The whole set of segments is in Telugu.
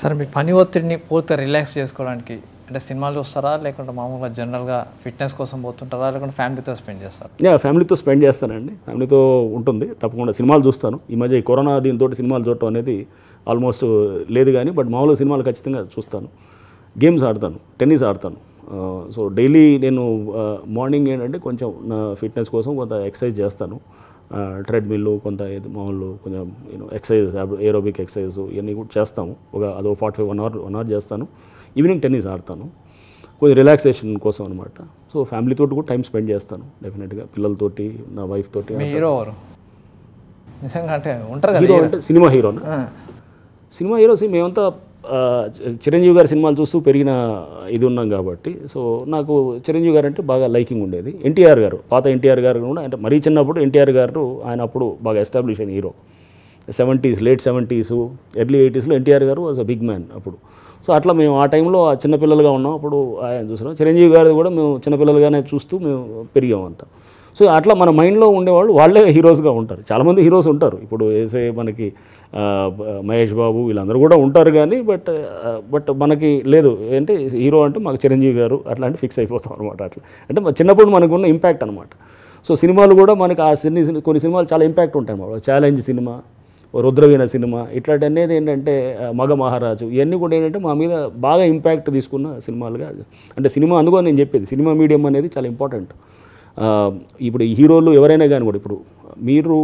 సరే మీ పని ఒత్తిడిని పూర్తిగా రిలాక్స్ చేసుకోవడానికి అంటే సినిమాలు చూస్తారా? లేకుంటే మామూలుగా జనరల్గా ఫిట్నెస్ కోసం పోతుంటారా? లేకుంటే ఫ్యామిలీతో స్పెండ్ చేస్తారా? యా ఫ్యామిలీతో స్పెండ్ చేస్తానండి. ఫ్యామిలీతో ఉంటుంది. తప్పకుండా సినిమాలు చూస్తాను. ఈ మధ్య ఈ కరోనా దీంతో సినిమాలు చూడటం అనేది ఆల్మోస్ట్ లేదు కానీ బట్ మామూలుగా సినిమాలు ఖచ్చితంగా చూస్తాను. గేమ్స్ ఆడతాను. టెన్నిస్ ఆడతాను. సో డైలీ నేను మార్నింగ్ ఏంటంటే కొంచెం నా ఫిట్నెస్ కోసం కొంత ఎక్సర్సైజ్ చేస్తాను. ట్రెడ్మిల్ కొంత మామూలు కొంచెం యూనో ఎక్సర్సైజ్ ఏరోబిక్ ఎక్సర్సైజ్ ఇవన్నీ కూడా చేస్తాము ఒక అదో forty five one hour one hour చేస్తాను. ఈవినింగ్ టెన్నిస్ ఆడతాను. కొంచెం రిలాక్సేషన్ కోసం అనమాట సో ఫ్యామిలీతో కూడా టైం స్పెండ్ చేస్తాను డెఫినెట్గా పిల్లలతోటి నా వైఫ్ తోటి హీరో నిజంగా అంటే ఉంటారు హీరో. అంటే సినిమా హీరోనా. సినిమా హీరోస్ మేమంతా చిరంజీవి గారి సినిమాలు చూస్తూ పెరిగిన ఇది ఉన్నాం కాబట్టి సో నాకు చిరంజీవి గారు అంటే బాగా లైకింగ్ ఉండేది. ఎన్టీఆర్ గారు పాత ఎన్టీఆర్ గారు కూడా అంటే మరీ చిన్నప్పుడు ఎన్టీఆర్ గారు ఆయన అప్పుడు బాగా ఎస్టాబ్లిష్ అయిన hero. Seventies late seventies early ఎయిటీస్లో NTR గారు వాజ్ అ బిగ్ మ్యాన్ అప్పుడు. సో అట్లా మేము ఆ టైంలో చిన్నపిల్లలుగా ఉన్నాం అప్పుడు ఆయన చూసినాం. చిరంజీవి గారు కూడా మేము చిన్నపిల్లలుగానే చూస్తూ మేము పెరిగాం అంతా. సో అట్లా మన మైండ్లో ఉండేవాళ్ళు వాళ్ళే హీరోస్గా ఉంటారు. చాలామంది హీరోస్ ఉంటారు. ఇప్పుడు వేసే మనకి మహేష్ బాబు వీళ్ళందరూ కూడా ఉంటారు కానీ బట్ బట్ మనకి లేదు. ఏంటి హీరో అంటే మాకు చిరంజీవి గారు అట్లాంటి ఫిక్స్ అయిపోతాం అనమాట అట్లా. అంటే చిన్నప్పుడు మనకున్న ఇంపాక్ట్ అనమాట సో సినిమాలు కూడా మనకి ఆ సినీ కొన్ని సినిమాలు చాలా ఇంపాక్ట్ ఉంటాయి అన్నమాట. ఛాలెంజ్ సినిమా రుద్రవీణ సినిమా ఇట్లాంటి అనేది ఏంటంటే మగ మహారాజు ఇవన్నీ కూడా ఏంటంటే మా మీద బాగా ఇంపాక్ట్ తీసుకున్న సినిమాలుగా అంటే సినిమా అందుకని నేను చెప్పేది. సినిమా మీడియం అనేది చాలా ఇంపార్టెంట్. ఇప్పుడు హీరోలు ఎవరైనా కానీ కూడా ఇప్పుడు మీరు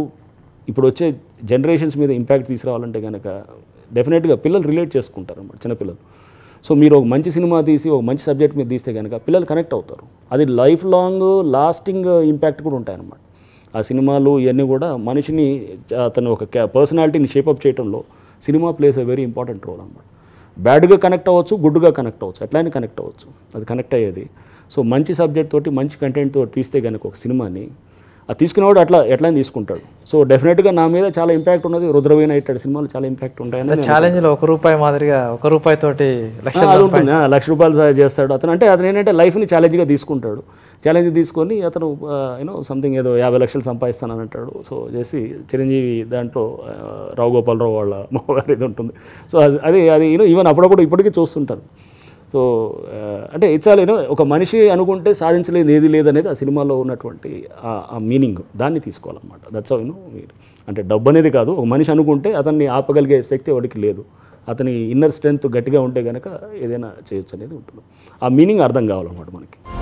ఇప్పుడు వచ్చే జనరేషన్స్ మీద ఇంపాక్ట్ తీసుకురావాలంటే కనుక డెఫినెట్గా పిల్లలు రిలేట్ చేసుకుంటారు అన్నమాట చిన్నపిల్లలు. సో మీరు ఒక మంచి సినిమా తీసి ఒక మంచి సబ్జెక్ట్ మీద తీస్తే కనుక పిల్లలు కనెక్ట్ అవుతారు. అది లైఫ్ లాంగ్ లాస్టింగ్ ఇంపాక్ట్ కూడా ఉంటాయన్నమాట ఆ సినిమాలు ఇవన్నీ కూడా మనిషిని అతను ఒక పర్సనాలిటీని షేపప్ చేయడంలో cinema plays a very important role అనమాట బ్యాడ్గా కనెక్ట్ అవ్వచ్చు గుడ్గా కనెక్ట్ అవ్వచ్చు. ఎట్లయినా కనెక్ట్ అవ్వచ్చు. అది కనెక్ట్ అయ్యేది. సో మంచి సబ్జెక్ట్ తోటి మంచి కంటెంట్ తోటి తీస్తే కనుక ఒక సినిమాని అది తీసుకునేవాడు అట్లా ఎట్లా తీసుకుంటాడు. సో డెఫినెట్గా నా మీద చాలా ఇంపాక్ట్ ఉన్నది రుద్రవీణ ఇట్లాంటి సినిమాలు చాలా ఇంపాక్ట్ ఉంటాయని ఛాలెంజ్లో ఒక రూపాయి మాదిరిగా ఒక రూపాయి తోటి లక్ష ఆ, అది ఉంటుంది. ఆ, లక్ష రూపాయలు చేస్తాడు అతను. అంటే అతను ఏంటంటే లైఫ్ని ఛాలెంజ్గా తీసుకుంటాడు. ఛాలెంజ్ తీసుకొని అతను యూనో సంథింగ్ ఏదో యాభై లక్షలు సంపాదిస్తానని అంటాడు. సో చేసి చిరంజీవి దాంట్లో ఆ, రావు గోపాలరావు వాళ్ళ మామగారు ఇది ఉంటుంది. సో అది అది అది ఈవెన్ అప్పుడప్పుడు ఇప్పటికీ చూస్తుంటాను సో అంటే ఇచ్చాలి ఒక మనిషి అనుకుంటే సాధించలేదు ఏది లేదనేది ఆ సినిమాలో ఉన్నటువంటి ఆ- మీనింగ్ దాన్ని తీసుకోవాలన్నమాట. దట్స్ యూనో అంటే డబ్బు అనేది కాదు ఒక మనిషి అనుకుంటే అతన్ని ఆపగలిగే శక్తి వాడికి లేదు. అతని ఇన్నర్ స్ట్రెంగ్త్ గట్టిగా ఉంటే కనుక ఏదైనా చేయొచ్చు అనేది ఉంటుంది. ఆ మీనింగ్ అర్థం కావాలన్నమాట మనకి.